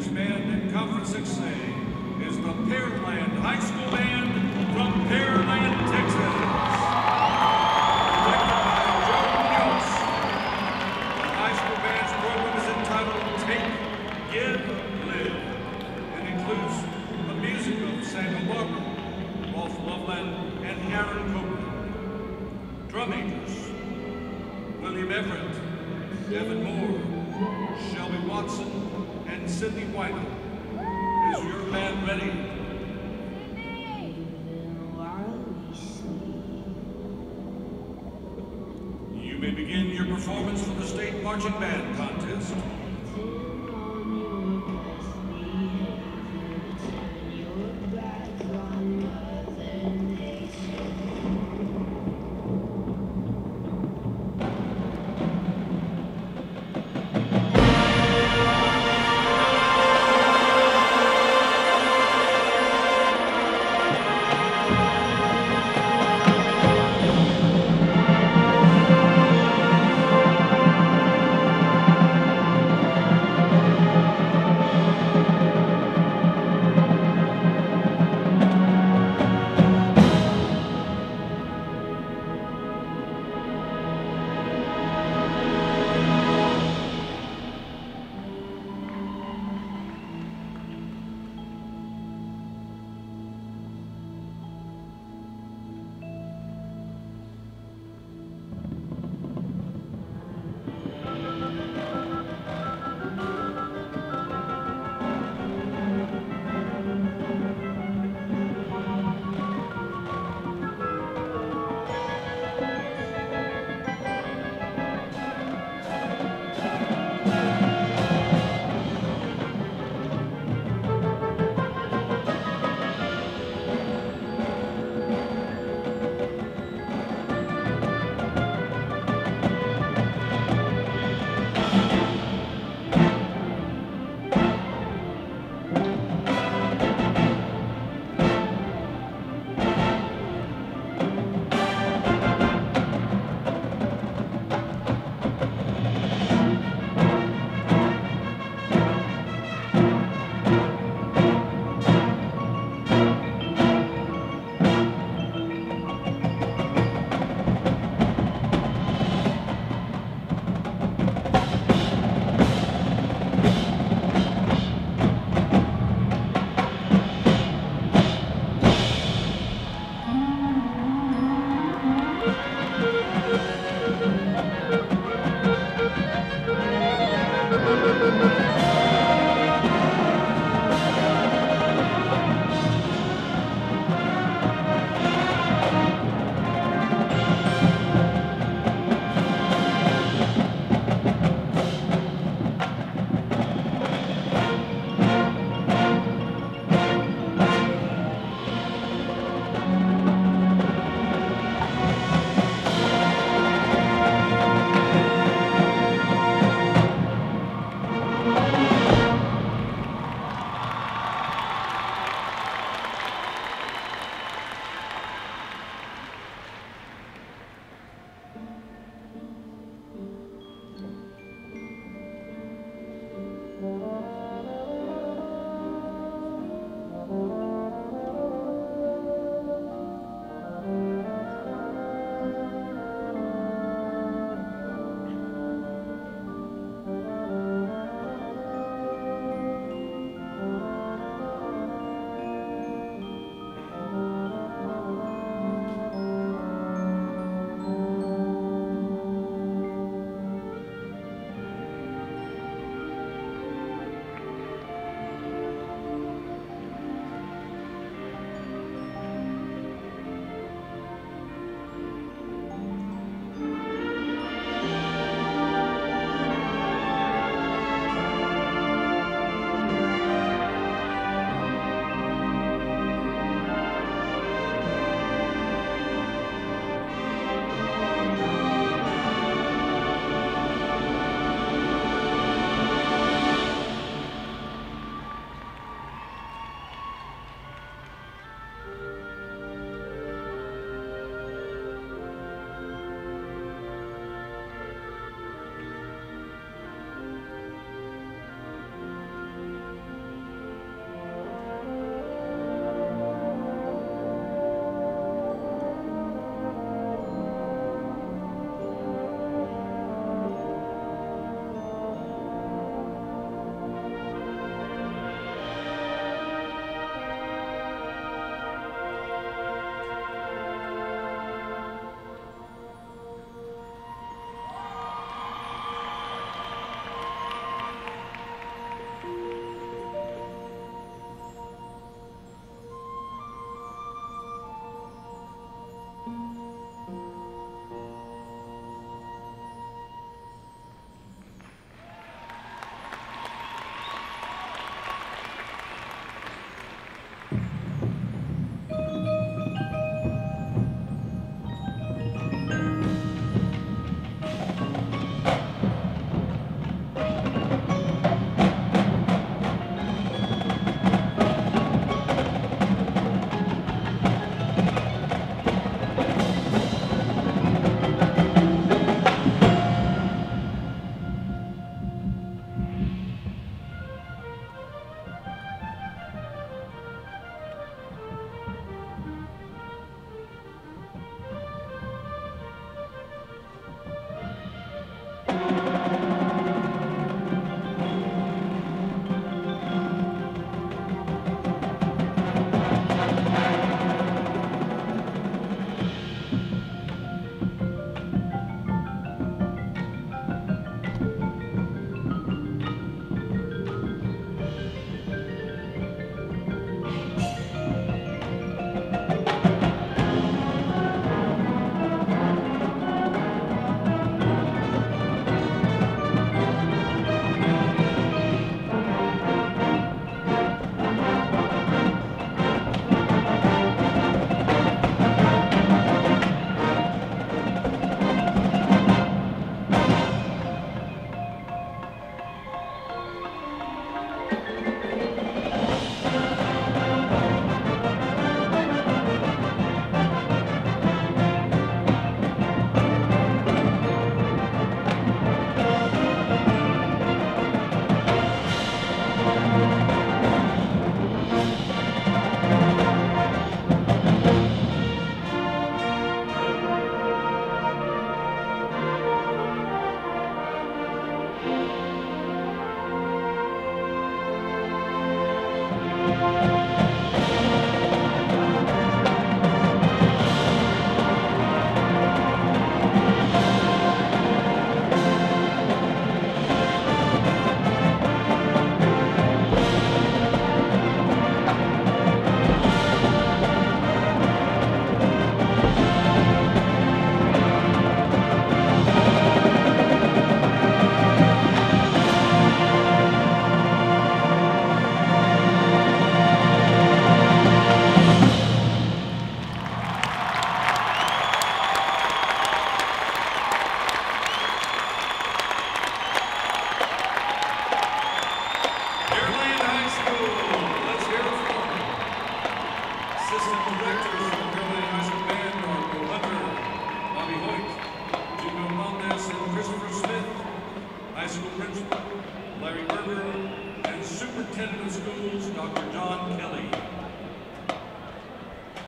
next band in Conference 6A is the Pearland High School Band from Pearland, Texas. Directed by Joe Munoz. The high school band's program is entitled Take, Give, Live. It includes the music of Samuel Barber, Rolf Løvland, and Aaron Copland. Drum majors, William Everett, Devin Moore, Shelby Watson, and Sydney White. Is your band ready? You may begin your performance for the state marching band contest. Assistant Directors of Beverly High Bobby Hoyt, and Christopher Smith. High School Principal Larry Berger, and Superintendent of Schools Dr. John Kelly.